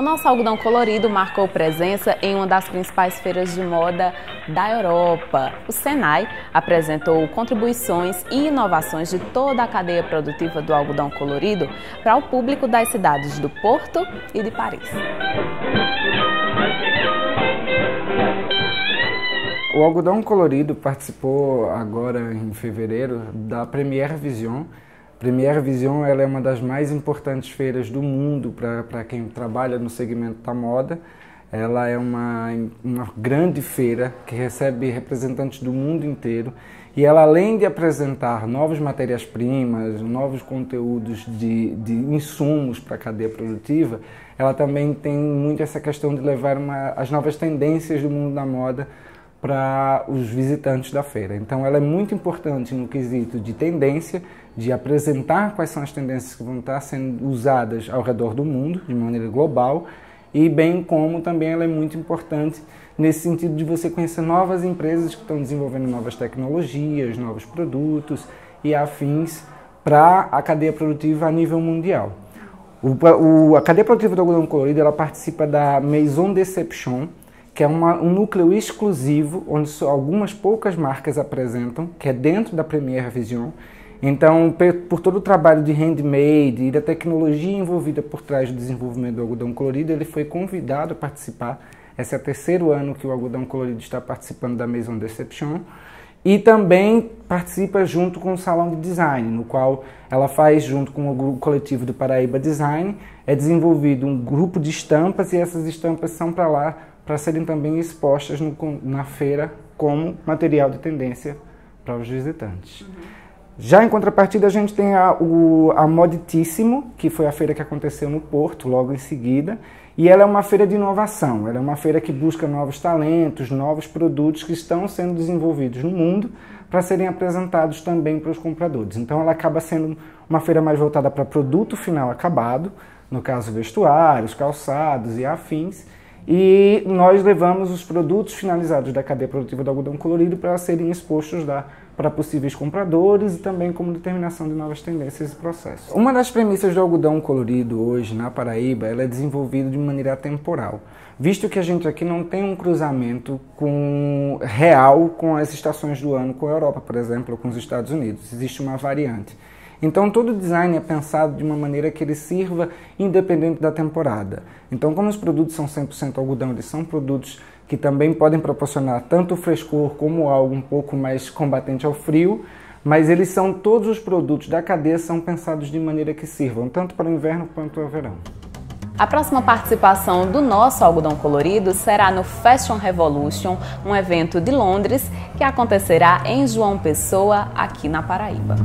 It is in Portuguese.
O nosso algodão colorido marcou presença em uma das principais feiras de moda da Europa. O Senai apresentou contribuições e inovações de toda a cadeia produtiva do algodão colorido para o público das cidades do Porto e de Paris. O algodão colorido participou agora em fevereiro da Premiere Vision Premiere Vision ela é uma das mais importantes feiras do mundo para quem trabalha no segmento da moda. Ela é uma, uma grande feira que recebe representantes do mundo inteiro e ela, além de apresentar novas matérias-primas, novos conteúdos de, de insumos para a cadeia produtiva, ela também tem muito essa questão de levar uma, as novas tendências do mundo da moda para os visitantes da feira. Então, ela é muito importante no quesito de tendência, de apresentar quais são as tendências que vão estar sendo usadas ao redor do mundo, de maneira global, e bem como também ela é muito importante nesse sentido de você conhecer novas empresas que estão desenvolvendo novas tecnologias, novos produtos e afins para a cadeia produtiva a nível mundial. O, o, a cadeia produtiva do algodão colorido ela participa da Maison Deception, que é uma, um núcleo exclusivo onde algumas poucas marcas apresentam, que é dentro da Premiere Vision. Então, por todo o trabalho de handmade e da tecnologia envolvida por trás do desenvolvimento do algodão colorido, ele foi convidado a participar. Esse é o terceiro ano que o algodão colorido está participando da Maison Deception. E também participa junto com o Salão de Design, no qual ela faz, junto com o coletivo do Paraíba Design, é desenvolvido um grupo de estampas e essas estampas são para lá para serem também expostas no, na feira como material de tendência para os visitantes. Uhum. Já em contrapartida, a gente tem a, o, a Moditíssimo, que foi a feira que aconteceu no Porto logo em seguida, e ela é uma feira de inovação, ela é uma feira que busca novos talentos, novos produtos que estão sendo desenvolvidos no mundo para serem apresentados também para os compradores. Então ela acaba sendo uma feira mais voltada para produto final acabado, no caso vestuários, calçados e afins, e nós levamos os produtos finalizados da cadeia produtiva do algodão colorido para serem expostos para possíveis compradores e também como determinação de novas tendências e processos. Uma das premissas do algodão colorido hoje na Paraíba ela é desenvolvida de maneira temporal, visto que a gente aqui não tem um cruzamento com, real com as estações do ano com a Europa, por exemplo, ou com os Estados Unidos. Existe uma variante. Então todo design é pensado de uma maneira que ele sirva independente da temporada. Então como os produtos são 100% algodão, eles são produtos que também podem proporcionar tanto frescor como algo um pouco mais combatente ao frio, mas eles são todos os produtos da cadeia são pensados de maneira que sirvam tanto para o inverno quanto para o verão. A próxima participação do nosso algodão colorido será no Fashion Revolution, um evento de Londres que acontecerá em João Pessoa, aqui na Paraíba.